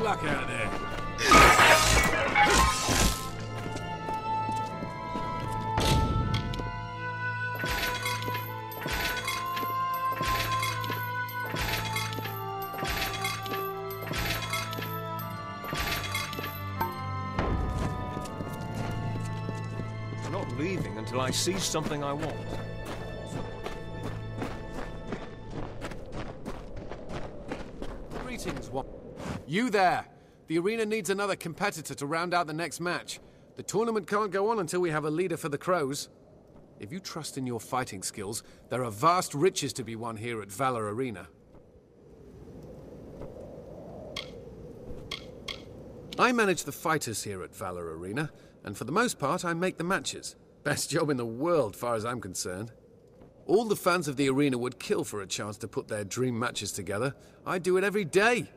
Good luck out there. I'm not leaving until I see something I want. You there! The arena needs another competitor to round out the next match. The tournament can't go on until we have a leader for the Crows. If you trust in your fighting skills, there are vast riches to be won here at Valor Arena. I manage the fighters here at Valor Arena, and for the most part, I make the matches. Best job in the world, far as I'm concerned. All the fans of the arena would kill for a chance to put their dream matches together. I do it every day.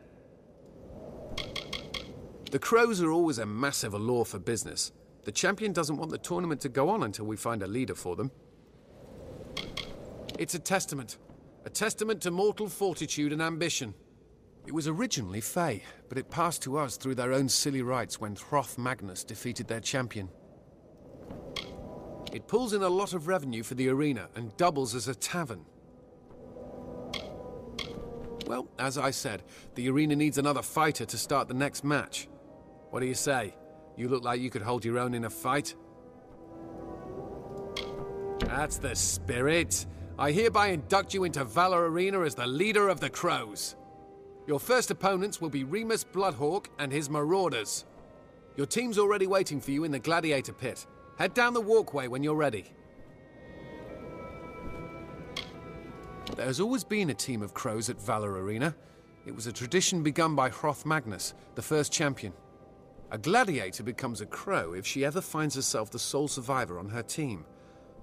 The Crows are always a massive allure for business. The champion doesn't want the tournament to go on until we find a leader for them. It's a testament. A testament to mortal fortitude and ambition. It was originally Fae, but it passed to us through their own silly rites when Hroth Magnus defeated their champion. It pulls in a lot of revenue for the arena and doubles as a tavern. Well, as I said, the arena needs another fighter to start the next match. What do you say? You look like you could hold your own in a fight. That's the spirit. I hereby induct you into Valor Arena as the leader of the Crows. Your first opponents will be Remus Bloodhawk and his Marauders. Your team's already waiting for you in the Gladiator Pit. Head down the walkway when you're ready. There's always been a team of crows at Valor Arena. It was a tradition begun by Hroth Magnus, the first champion. A gladiator becomes a crow if she ever finds herself the sole survivor on her team.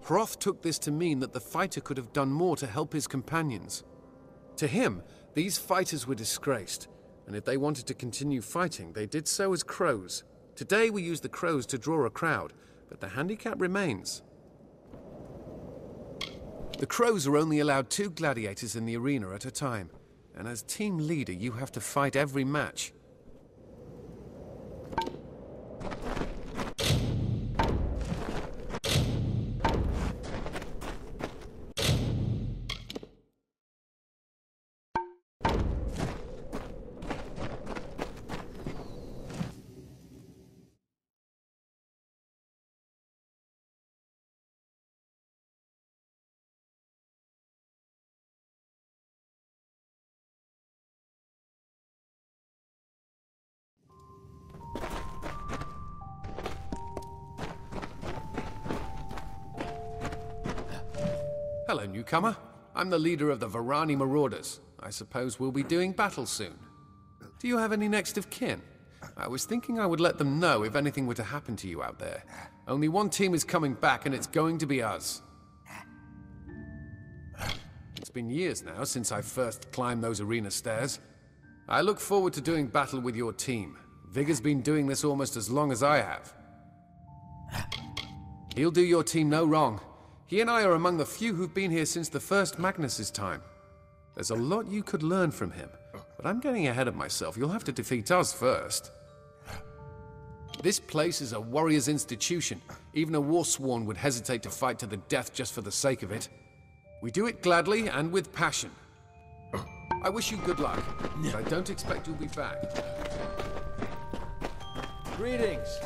Hroth took this to mean that the fighter could have done more to help his companions. To him, these fighters were disgraced, and if they wanted to continue fighting, they did so as crows. Today we use the crows to draw a crowd, but the handicap remains. The crows are only allowed two gladiators in the arena at a time, and as team leader, you have to fight every match. Hello, newcomer. I'm the leader of the Varani Marauders. I suppose we'll be doing battle soon. Do you have any next of kin? I was thinking I would let them know if anything were to happen to you out there. Only one team is coming back, and it's going to be us. It's been years now since I first climbed those arena stairs. I look forward to doing battle with your team. Vigor's been doing this almost as long as I have. He'll do your team no wrong. He and I are among the few who've been here since the first Magnus's time. There's a lot you could learn from him, but I'm getting ahead of myself. You'll have to defeat us first. This place is a warrior's institution. Even a warsworn would hesitate to fight to the death just for the sake of it. We do it gladly and with passion. I wish you good luck, but I don't expect you'll be back. Greetings.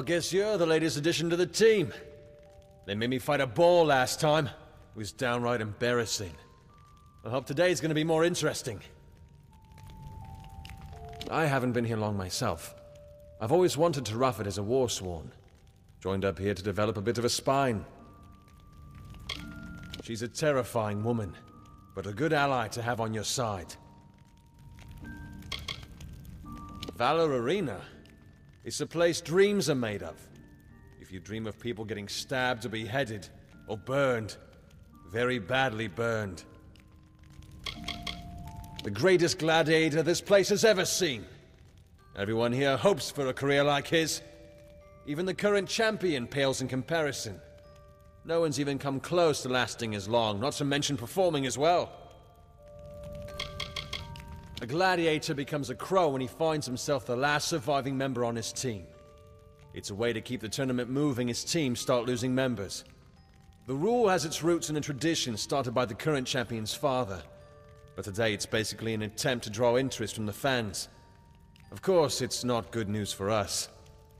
I'll guess you're the latest addition to the team. They made me fight a ball last time. It was downright embarrassing. I hope today's gonna be more interesting. I haven't been here long myself. I've always wanted to rough it as a warsworn. Joined up here to develop a bit of a spine. She's a terrifying woman, but a good ally to have on your side. Valor Arena. It's the place dreams are made of. If you dream of people getting stabbed or beheaded, or burned, very badly burned. The greatest gladiator this place has ever seen. Everyone here hopes for a career like his. Even the current champion pales in comparison. No one's even come close to lasting as long, not to mention performing as well. A gladiator becomes a crow when he finds himself the last surviving member on his team. It's a way to keep the tournament moving as teams start losing members. The rule has its roots in a tradition started by the current champion's father. But today it's basically an attempt to draw interest from the fans. Of course, it's not good news for us.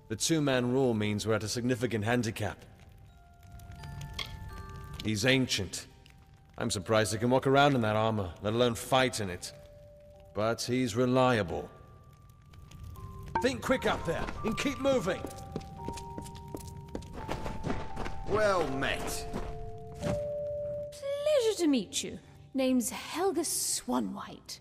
The two-man rule means we're at a significant handicap. He's ancient. I'm surprised he can walk around in that armor, let alone fight in it. But he's reliable. Think quick up there, and keep moving! Well met. Pleasure to meet you. Name's Helga Swanwhite.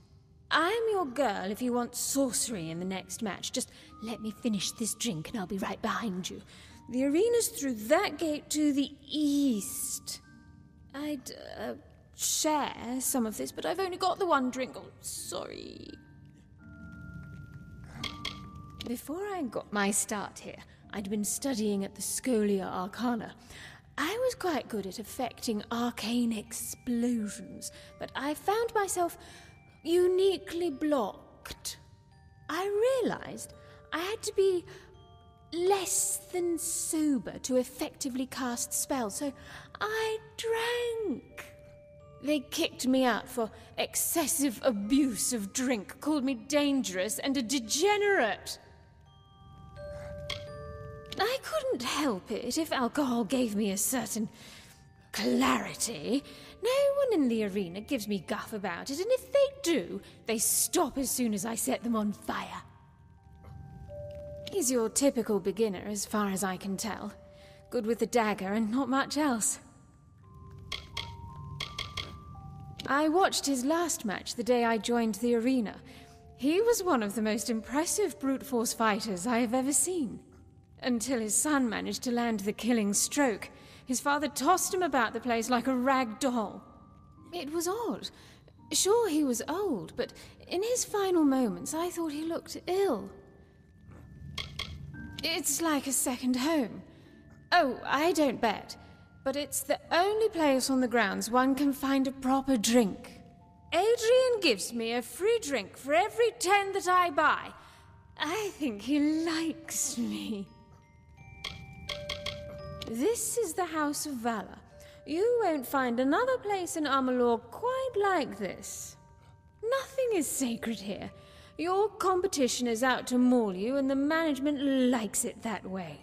I'm your girl if you want sorcery in the next match. Just let me finish this drink and I'll be right behind you. The arena's through that gate to the east. I'd uh, share some of this, but I've only got the one drink. Oh, sorry. Before I got my start here, I'd been studying at the Scholia Arcana. I was quite good at affecting arcane explosions, but I found myself uniquely blocked. I realized I had to be less than sober to effectively cast spells, so I drank. They kicked me out for excessive abuse of drink, called me dangerous and a degenerate. I couldn't help it if alcohol gave me a certain clarity. No one in the arena gives me guff about it, and if they do, they stop as soon as I set them on fire. He's your typical beginner, as far as I can tell. Good with the dagger and not much else. I watched his last match the day I joined the arena. He was one of the most impressive brute force fighters I have ever seen. Until his son managed to land the killing stroke. His father tossed him about the place like a rag doll. It was odd. Sure, he was old, but in his final moments, I thought he looked ill. It's like a second home. Oh, I don't bet, but it's the only place on the grounds one can find a proper drink. Adrian gives me a free drink for every ten that I buy. I think he likes me. This is the House of Valor. You won't find another place in Amalur quite like this. Nothing is sacred here. Your competition is out to maul you, and the management likes it that way.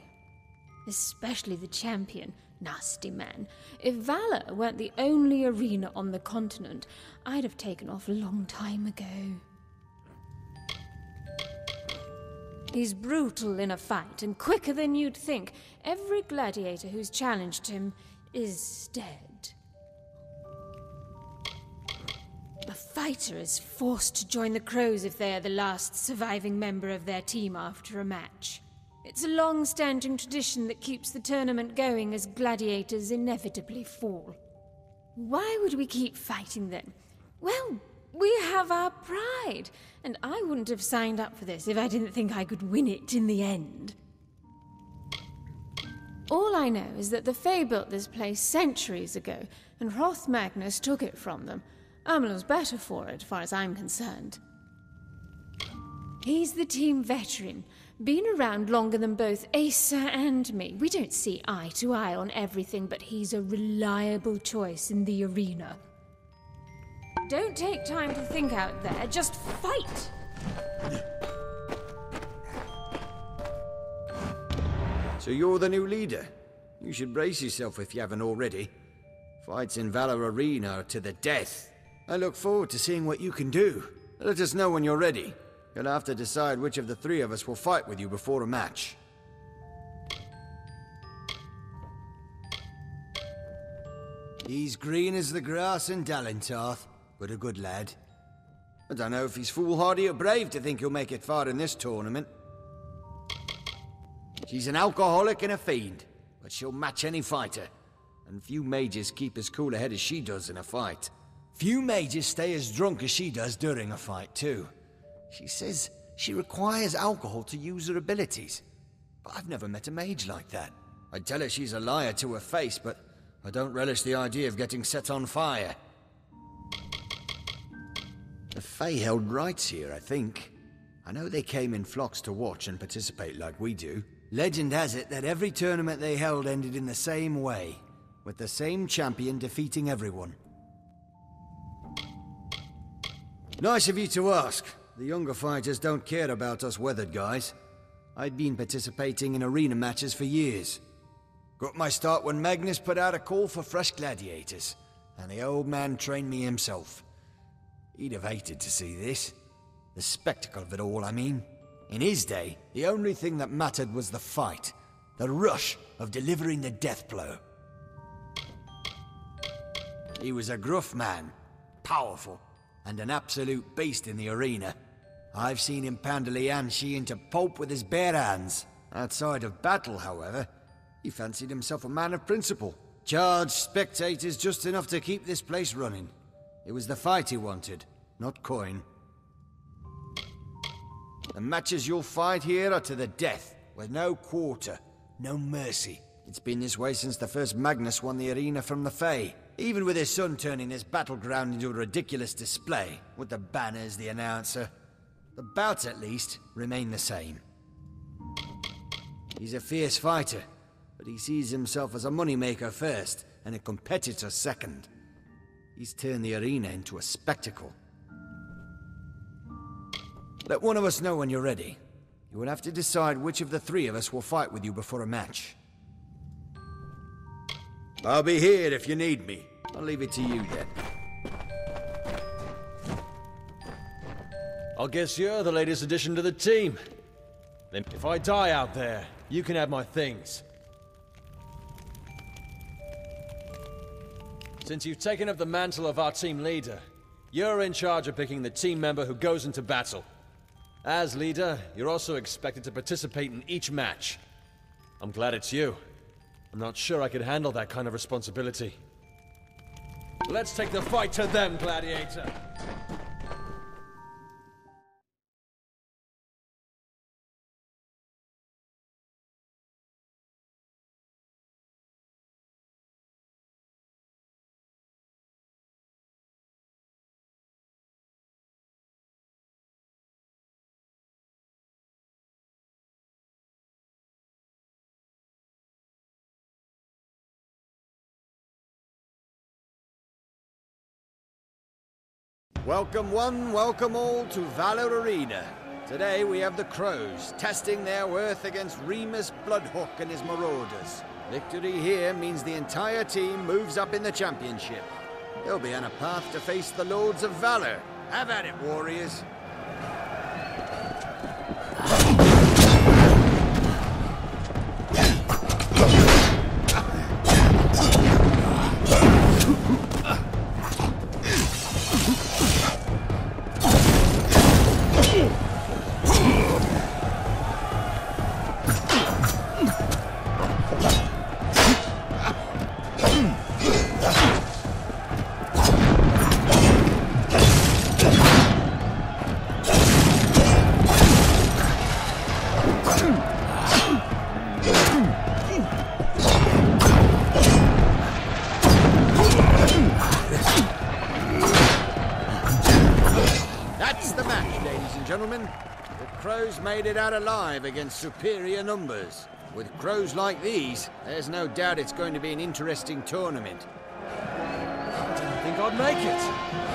Especially the champion, nasty man. If Valor weren't the only arena on the continent, I'd have taken off a long time ago. He's brutal in a fight and quicker than you'd think. Every gladiator who's challenged him is dead. A fighter is forced to join the Crows if they are the last surviving member of their team after a match. It's a long standing tradition that keeps the tournament going as gladiators inevitably fall. Why would we keep fighting then? Well, we have our pride, and I wouldn't have signed up for this if I didn't think I could win it in the end. All I know is that the Fae built this place centuries ago, and Hroth Magnus took it from them. Amalur's better for it, far as I'm concerned. He's the team veteran, been around longer than both Asa and me. We don't see eye to eye on everything, but he's a reliable choice in the arena. Don't take time to think out there, just fight! So you're the new leader? You should brace yourself if you haven't already. Fights in Valor Arena are to the death. I look forward to seeing what you can do. Let us know when you're ready. You'll have to decide which of the three of us will fight with you before a match. He's green as the grass in Dalentarth, but a good lad. I don't know if he's foolhardy or brave to think he'll make it far in this tournament. She's an alcoholic and a fiend, but she'll match any fighter. And few mages keep as cool a head as she does in a fight. Few mages stay as drunk as she does during a fight, too. She says She requires alcohol to use her abilities. But I've never met a mage like that. I'd tell her she's a liar to her face, but I don't relish the idea of getting set on fire. The Fae held rights here, I think. I know they came in flocks to watch and participate like we do. Legend has it that every tournament they held ended in the same way, with the same champion defeating everyone. Nice of you to ask. The younger fighters don't care about us weathered guys. I'd been participating in arena matches for years. Got my start when Magnus put out a call for fresh gladiators, and the old man trained me himself. He'd have hated to see this. The spectacle of it all, I mean. In his day, the only thing that mattered was the fight, the rush of delivering the death blow. He was a gruff man, powerful, and an absolute beast in the arena. I've seen him pound a Lianshi into pulp with his bare hands. Outside of battle, however, he fancied himself a man of principle. Charged spectators just enough to keep this place running. It was the fight he wanted, not coin. The matches you'll fight here are to the death, with no quarter, no mercy. It's been this way since the first Magnus won the arena from the Fae. Even with his son turning this battleground into a ridiculous display, with the banners, the announcer. The bouts, at least, remain the same. He's a fierce fighter, but he sees himself as a moneymaker first, and a competitor second. He's turned the arena into a spectacle. Let one of us know when you're ready. You will have to decide which of the three of us will fight with you before a match. I'll be here if you need me. I'll leave it to you then. I'll guess you're the latest addition to the team. Then if I die out there, you can have my things. Since you've taken up the mantle of our team leader, you're in charge of picking the team member who goes into battle. As leader, you're also expected to participate in each match. I'm glad it's you. I'm not sure I could handle that kind of responsibility. Let's take the fight to them, Gladiator! Welcome one, welcome all to Valor Arena. Today we have the Crows, testing their worth against Remus Bloodhawk and his Marauders. Victory here means the entire team moves up in the championship. They'll be on a path to face the Lords of Valor. Have at it, warriors. That's the match, ladies and gentlemen. The Crows made it out alive against superior numbers. With crows like these, there's no doubt it's going to be an interesting tournament. Didn't think I'd make it.